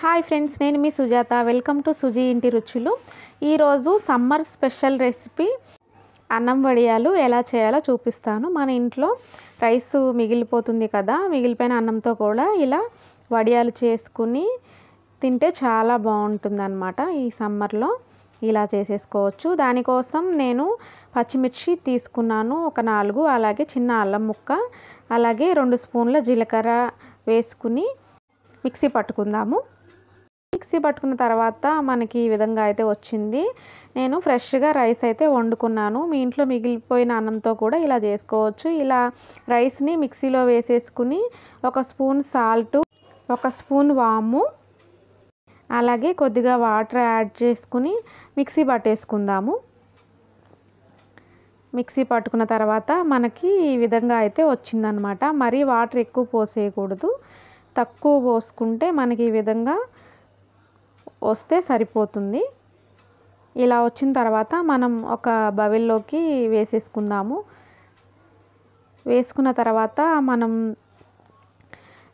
Hi friends నేను మీ Sujatha. Welcome to Suji ఇంటి రుచులు. ఈరోజు సమ్మర్ స్పెషల్ రెసిపీ అన్నం వడియాలు ఎలా చేయాలో చూపిస్తాను. మన ఇంట్లో రైస్ మిగిలిపోతుంది కదా మిగిలిపోయిన అన్నంతో కూడా ఇలా వడియాలు చేసుకుని తింటే చాలా బాగుంటుంది అనమాట ఈ సమ్మర్లో ఇలా చేసేసుకోవచ్చు. దానికోసం నేను పచ్చిమిర్చి తీసుకున్నాను ఒక నాలుగు అలాగే చిన్న అల్లం ముక్క అలాగే రెండు స్పూన్ల జీలకర్ర వేసుకుని మిక్సీ పట్టుకుందాము. మిక్సీ పట్టుకున్న తర్వాత మనకి ఈ విధంగా అయితే వచ్చింది. నేను ఫ్రెష్గా రైస్ అయితే వండుకున్నాను. మీ ఇంట్లో మిగిలిపోయిన అన్నంతో కూడా ఇలా చేసుకోవచ్చు. ఇలా రైస్ని మిక్సీలో వేసేసుకుని ఒక స్పూన్ సాల్ట్ ఒక స్పూన్ వాము అలాగే కొద్దిగా వాటర్ యాడ్ చేసుకుని మిక్సీ పట్టేసుకుందాము. మిక్సీ పట్టుకున్న తర్వాత మనకి ఈ విధంగా అయితే వచ్చిందనమాట. మరీ వాటర్ ఎక్కువ పోసేయకూడదు. తక్కువ పోసుకుంటే మనకి ఈ విధంగా వస్తే సరిపోతుంది. ఇలా వచ్చిన తర్వాత మనం ఒక బవిల్లోకి వేసేసుకుందాము. వేసుకున్న తర్వాత మనం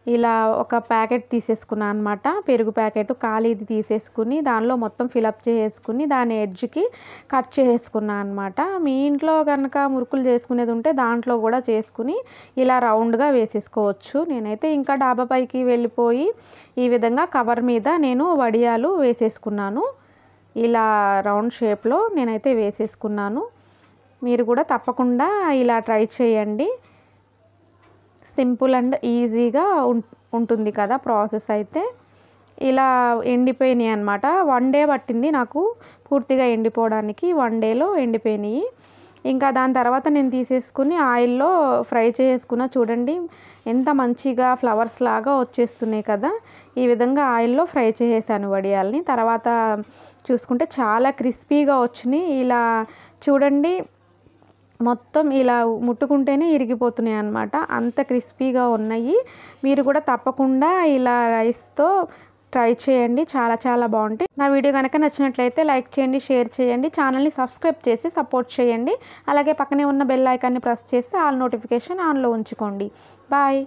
ఇలా ఒక ప్యాకెట్ తీసేసుకున్నాను అనమాట పెరుగు ప్యాకెట్ ఖాళీది తీసేసుకుని దానిలో మొత్తం ఫిలప్ చేసుకుని దాని ఎడ్జ్కి కట్ చేసుకున్నాను అనమాట మీ ఇంట్లో కనుక మురుకులు చేసుకునేది ఉంటే దాంట్లో కూడా చేసుకుని ఇలా రౌండ్గా వేసేసుకోవచ్చు. నేనైతే ఇంకా డాబా పైకి వెళ్ళిపోయి ఈ విధంగా కవర్ మీద నేను వడియాలు వేసేసుకున్నాను. ఇలా రౌండ్ షేప్లో నేనైతే వేసేసుకున్నాను. మీరు కూడా తప్పకుండా ఇలా ట్రై చేయండి. సింపుల్ అండ్ ఈజీగా ఉంటుంది కదా ప్రాసెస్ అయితే. ఇలా ఎండిపోయినాయి అనమాట వన్ డే పట్టింది నాకు పూర్తిగా ఎండిపోవడానికి. వన్ డేలో ఎండిపోయినాయి. ఇంకా దాని తర్వాత నేను తీసేసుకుని ఆయిల్లో ఫ్రై చేసుకున్న. చూడండి ఎంత మంచిగా ఫ్లవర్స్ లాగా వచ్చేస్తున్నాయి కదా. ఈ విధంగా ఆయిల్లో ఫ్రై చేసేసాను వడియాల్ని. తర్వాత చూసుకుంటే చాలా క్రిస్పీగా వచ్చినాయి. ఇలా చూడండి మొత్తం ఇలా ముట్టుకుంటేనే ఇరిగిపోతున్నాయి అన్నమాట. అంత క్రిస్పీగా ఉన్నాయి. మీరు కూడా తప్పకుండా ఇలా రైస్తో ట్రై చేయండి. చాలా చాలా బాగుంటాయి. నా వీడియో కనుక నచ్చినట్లయితే లైక్ చేయండి షేర్ చేయండి ఛానల్ని సబ్స్క్రైబ్ చేసి సపోర్ట్ చేయండి. అలాగే పక్కనే ఉన్న బెల్ ఐకాన్ని ప్రెస్ చేస్తే ఆల్ నోటిఫికేషన్ ఆన్లో ఉంచుకోండి. బాయ్.